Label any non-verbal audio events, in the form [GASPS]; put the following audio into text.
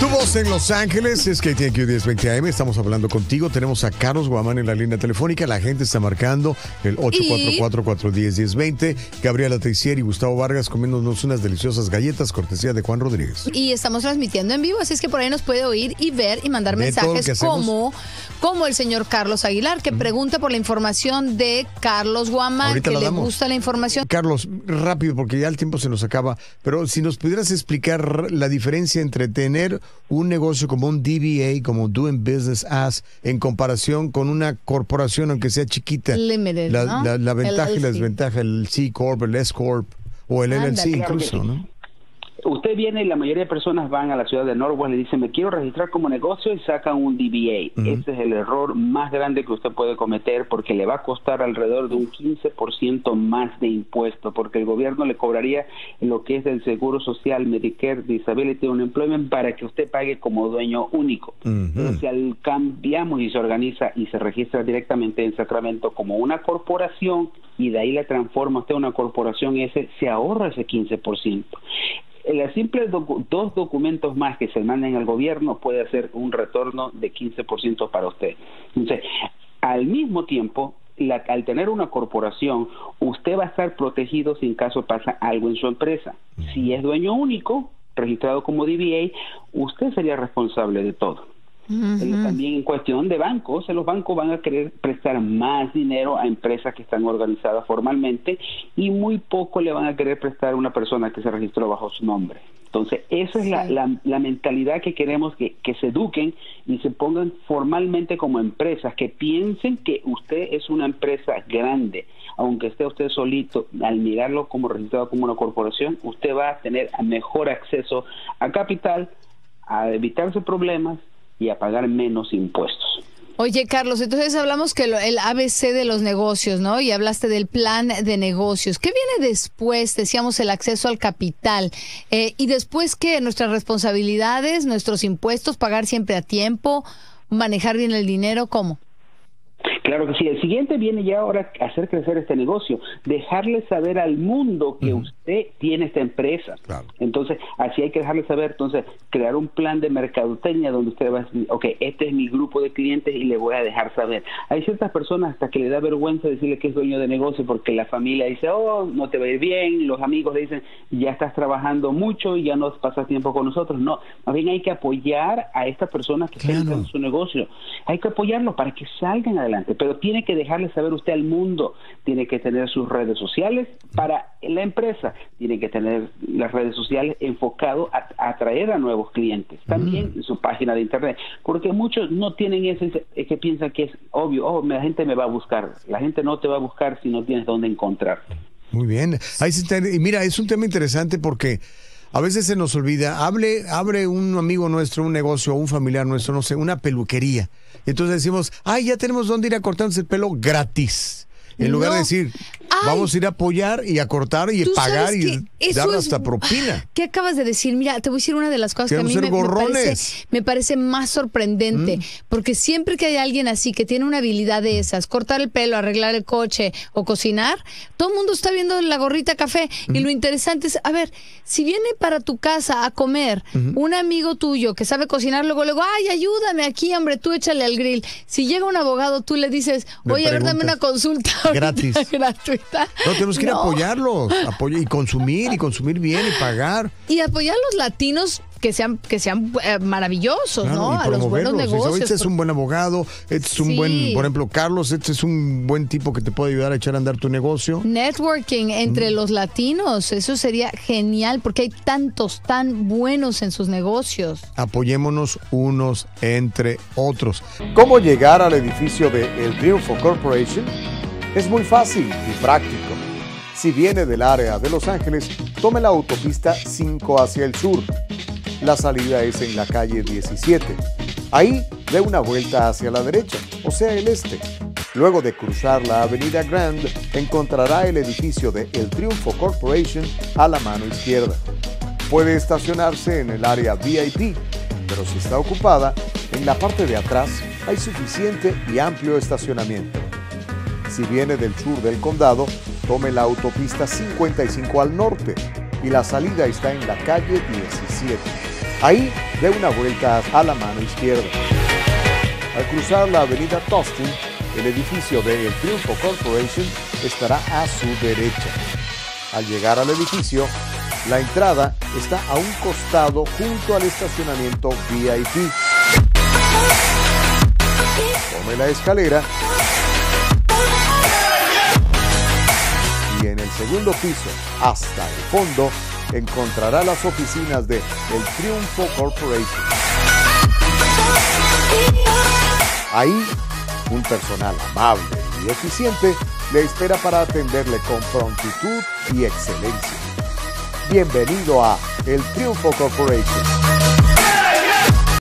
Tu voz en Los Ángeles es KTQ 1020 AM. Estamos hablando contigo. Tenemos a Carlos Guamán en la línea telefónica. La gente está marcando el 844-410-1020. Gabriela Teixier y Gustavo Vargas comiéndonos unas deliciosas galletas, cortesía de Juan Rodríguez. Y estamos transmitiendo en vivo, así es que por ahí nos puede oír y ver y mandar mensajes como, como el señor Carlos Aguilar, que pregunta por la información de Carlos Guamán, Ahorita que le damos. gusta la información. Carlos, rápido porque ya el tiempo se nos acaba, pero si nos pudieras explicar la diferencia entre tener un negocio como un DBA, como Doing Business As, en comparación con una corporación, aunque sea chiquita. Limited, la, ¿no? la- la ventaja y la desventaja, el C Corp, el S Corp o el Ándale. LLC Claro que incluso, sí. ¿no? Usted viene y la mayoría de personas van a la ciudad de Norwalk y le dicen, me quiero registrar como negocio y sacan un DBA. Ese es el error más grande que usted puede cometer porque le va a costar alrededor de un 15% más de impuesto porque el gobierno le cobraría lo que es el Seguro Social, Medicare, Disability Unemployment para que usted pague como dueño único. Pero si al cambiamos y se organiza y se registra directamente en Sacramento como una corporación y de ahí la transforma usted en una corporación ese, se ahorra ese 15%. El simple docu- dos documentos más que se manden al gobierno puede hacer un retorno de 15% para usted. Entonces, al mismo tiempo, la- al tener una corporación, usted va a estar protegido si en caso pasa algo en su empresa. Si es dueño único, registrado como DBA, usted sería responsable de todo. Eh, También en cuestión de bancos, los bancos van a querer prestar más dinero a empresas que están organizadas formalmente y muy poco le van a querer prestar a una persona que se registró bajo su nombre. Entonces, esa es la, la, la mentalidad que queremos que, que se eduquen y se pongan formalmente como empresas, que piensen que usted es una empresa grande. Aunque esté usted solito, al mirarlo como registrado como una corporación, usted va a tener mejor acceso a capital, a evitarse problemas y a pagar menos impuestos. Oye, Carlos, entonces hablamos que lo- el ABC de los negocios, ¿no? Y hablaste del plan de negocios. ¿Qué viene después? Decíamos el acceso al capital. Eh, y después, ¿qué? Nuestras responsabilidades, nuestros impuestos, pagar siempre a tiempo, manejar bien el dinero, ¿cómo? Claro que sí. El siguiente viene ya ahora a hacer crecer este negocio, dejarle saber al mundo que usted tiene esta empresa. Entonces, así hay que dejarle saber. Entonces, crear un plan de mercadotecnia donde usted va a decir, ok, este es mi grupo de clientes y le voy a dejar saber. Hay ciertas personas hasta que le da vergüenza decirle que es dueño de negocio porque la familia dice, oh, no te va a ir bien. Los amigos le dicen, ya estás trabajando mucho y ya no pasas tiempo con nosotros. No, más bien hay que apoyar a estas personas que están en su negocio. Hay que apoyarlos para que salgan adelante, pero tiene que dejarle saber usted al mundo, tiene que tener sus redes sociales para la empresa, tiene que tener las redes sociales enfocado a, a atraer a nuevos clientes, también en su página de internet, porque muchos no tienen ese, es que piensan que es obvio, oh, la gente me va a buscar, la gente no te va a buscar si no tienes dónde encontrar. Muy bien. Ahí se está- y mira, es un tema interesante porque a veces se nos olvida. Hable, abre un amigo nuestro, un negocio, un familiar nuestro, no sé, una peluquería. Y entonces decimos, ay, ya tenemos dónde ir a cortarnos el pelo gratis. En lugar de decir, vamos a ir a apoyar y a cortar y Tú pagar y que eso dar es- hasta propina. [GASPS] ¿Qué acabas de decir? Mira, te voy a decir una de las cosas que a mí me, me parece, me parece más sorprendente, Mm. porque siempre que hay alguien así que tiene una habilidad de esas, cortar el pelo, arreglar el coche o cocinar, todo el mundo está viendo la gorrita café Mm. y lo interesante es, a ver, si viene para tu casa a comer un amigo tuyo que sabe cocinar, luego luego, ay, ayúdame aquí, hombre, tú échale al grill. Si llega un abogado, tú le dices, oye, a ver, dame una consulta Gratis. [LAUGHS] gratuita. No, tenemos que ir a No. apoyarlos apoya- y consumir y consumir bien y pagar. y apoyar a los latinos que sean que sean eh, maravillosos, Claro, ¿no? y A los buenos negocios. Este es un buen abogado, este es un Sí. buen, por ejemplo, Carlos, este es un buen tipo que te puede ayudar a echar a andar tu negocio. Networking Mm. entre los latinos, eso sería genial porque hay tantos tan buenos en sus negocios. Apoyémonos unos entre otros. ¿Cómo llegar al edificio de El Triunfo Corporation? Es muy fácil y práctico. Si viene del área de Los Ángeles, tome la autopista 5 hacia el sur. La salida es en la calle 17. Ahí dé una vuelta hacia la derecha, o sea, el este. Luego de cruzar la avenida Grand, encontrará el edificio de El Triunfo Corporation a la mano izquierda. Puede estacionarse en el área VIP, pero si está ocupada, en la parte de atrás hay suficiente y amplio estacionamiento. Si viene del sur del condado, tome la autopista 55 al norte y la salida está en la calle 17. Ahí dé una vuelta a la mano izquierda. Al cruzar la avenida Tostin, el edificio de El Triunfo Corporation estará a su derecha. Al llegar al edificio, la entrada está a un costado junto al estacionamiento VIP. Tome la escalera segundo piso, hasta el fondo, encontrará las oficinas de El Triunfo Corporation. Ahí, un personal amable y eficiente le espera para atenderle con prontitud y excelencia. Bienvenido a El Triunfo Corporation.